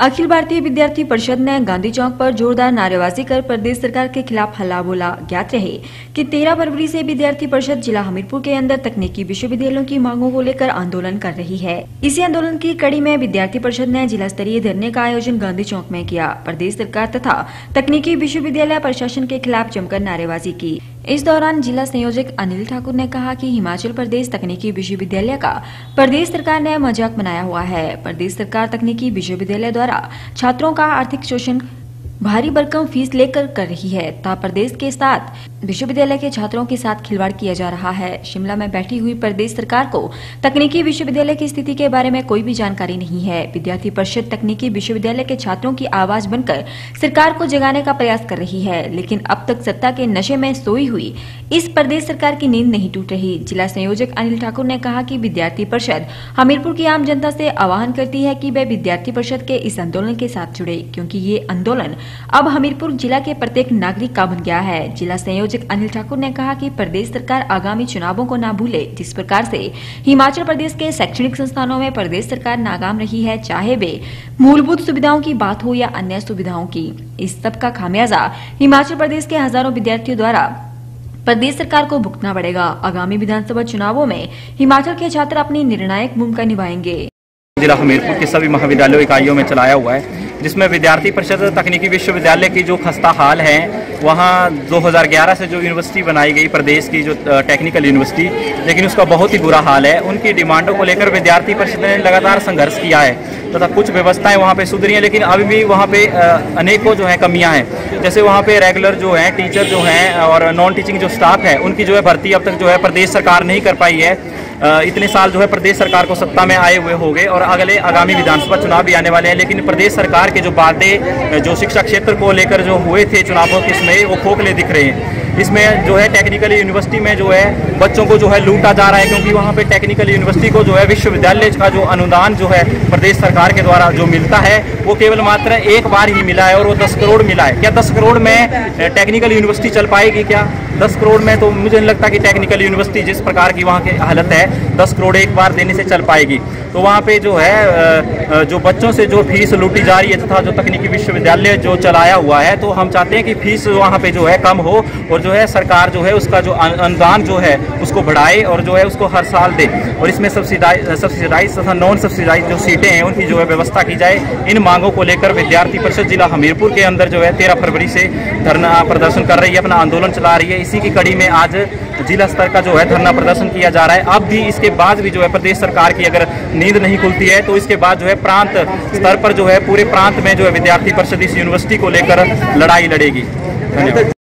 अखिल भारतीय विद्यार्थी परिषद ने गांधी चौक पर जोरदार नारेबाजी कर प्रदेश सरकार के खिलाफ हल्ला बोला। ज्ञात रहे कि 13 फरवरी से विद्यार्थी परिषद जिला हमीरपुर के अंदर तकनीकी विश्वविद्यालयों की मांगों को लेकर आंदोलन कर रही है। इसी आंदोलन की कड़ी में विद्यार्थी परिषद ने जिला स्तरीय धरने का आयोजन गांधी चौक में किया। प्रदेश सरकार तथा तकनीकी विश्वविद्यालय प्रशासन के खिलाफ जमकर नारेबाजी की। इस दौरान जिला संयोजक अनिल ठाकुर ने कहा कि हिमाचल प्रदेश तकनीकी विश्वविद्यालय का प्रदेश सरकार ने मज़ाक बनाया हुआ है। प्रदेश सरकार तकनीकी विश्वविद्यालय द्वारा छात्रों का आर्थिक शोषण भारी भरकम फ़ीस लेकर कर रही है। ता प्रदेश के साथ विश्वविद्यालय के छात्रों के साथ खिलवाड़ किया जा रहा है। शिमला में बैठी हुई प्रदेश सरकार को तकनीकी विश्वविद्यालय की स्थिति के बारे में कोई भी जानकारी नहीं है। विद्यार्थी परिषद तकनीकी विश्वविद्यालय के छात्रों की आवाज़ बनकर सरकार को जगाने का प्रयास कर रही है, लेकिन अब तक सत्ता के नशे में सोई हुई इस प्रदेश सरकार की नींद नहीं टूट रही। जिला संयोजक अनिल ठाकुर ने कहा की विद्यार्थी परिषद हमीरपुर की आम जनता से आह्वान करती है की वे विद्यार्थी परिषद के इस आंदोलन के साथ जुड़े, क्यूँकी ये आंदोलन अब हमीरपुर जिला के प्रत्येक नागरिक का बन गया है। जिला संयोजक अनिल ठाकुर ने कहा कि प्रदेश सरकार आगामी चुनावों को न भूले, जिस प्रकार से हिमाचल प्रदेश के शैक्षणिक संस्थानों में प्रदेश सरकार नाकाम रही है, चाहे वे मूलभूत सुविधाओं की बात हो या अन्य सुविधाओं की। इस सब का खामियाजा हिमाचल प्रदेश के हज़ारों विद्यार्थियों द्वारा प्रदेश सरकार को भुगतना पड़ेगा। आगामी विधानसभा चुनावों में हिमाचल के छात्र अपनी निर्णायक भूमिका निभाएँगे। जिला हमीरपुर के सभी महाविद्यालयों, इकाइयों में चलाया हुआ है। जिसमें विद्यार्थी परिषद तकनीकी विश्वविद्यालय की जो खस्ता हाल है, वहाँ 2011 से जो यूनिवर्सिटी बनाई गई, प्रदेश की जो टेक्निकल यूनिवर्सिटी लेकिन उसका बहुत ही बुरा हाल है। उनकी डिमांडों को लेकर विद्यार्थी परिषद ने लगातार संघर्ष किया है। तथा कुछ व्यवस्थाएँ वहाँ पे सुधरी हैं, लेकिन अभी भी वहाँ पे अनेकों जो है कमियाँ हैं। जैसे वहाँ पे रेगुलर जो है टीचर जो हैं, और नॉन टीचिंग जो स्टाफ है, उनकी जो है भर्ती अब तक जो है प्रदेश सरकार नहीं कर पाई है। इतने साल जो है प्रदेश सरकार को सत्ता में आए हुए हो गए, और अगले आगामी विधानसभा चुनाव भी आने वाले हैं, लेकिन प्रदेश सरकार के जो वादे जो शिक्षा क्षेत्र को लेकर जो हुए थे चुनावों के समय, वो खोखले दिख रहे हैं। इसमें जो है टेक्निकल यूनिवर्सिटी में जो है बच्चों को जो है लूटा जा रहा है, क्योंकि वहाँ पे टेक्निकल यूनिवर्सिटी को जो है विश्वविद्यालय का जो अनुदान जो है प्रदेश सरकार के द्वारा जो मिलता है, वो केवल मात्र एक बार ही मिला है और वो दस करोड़ मिला है। क्या दस करोड़ में टेक्निकल यूनिवर्सिटी चल पाएगी क्या? दस करोड़ में तो मुझे नहीं लगता कि टेक्निकल यूनिवर्सिटी जिस प्रकार की वहाँ की हालत है, दस करोड़ एक बार देने से चल पाएगी। तो वहाँ पे जो है जो बच्चों से जो फ़ीस लूटी जा रही है तथा जो तकनीकी विश्वविद्यालय जो चलाया हुआ है तो हम चाहते हैं कि फ़ीस वहाँ पे जो है कम हो और जो है सरकार जो है उसका जो अनुदान जो है उसको बढ़ाए और जो है उसको हर साल दे और इसमें सब्सिडाइज तथा नॉन सब्सिडाइज जो सीटें हैं उनकी जो है व्यवस्था की जाए इन मांगों को लेकर विद्यार्थी परिषद जिला हमीरपुर के अंदर जो है तेरह फरवरी से धरना प्रदर्शन कर रही है अपना आंदोलन चला रही है इसी की कड़ी में आज जिला स्तर का जो है धरना प्रदर्शन किया जा रहा है अब भी इसके बाद भी जो है प्रदेश सरकार की अगर नींद नहीं खुलती है तो इसके बाद जो है प्रांत स्तर पर जो है पूरे प्रांत में जो है विद्यार्थी परिषद इस यूनिवर्सिटी को लेकर लड़ाई लड़ेगी धन्यवाद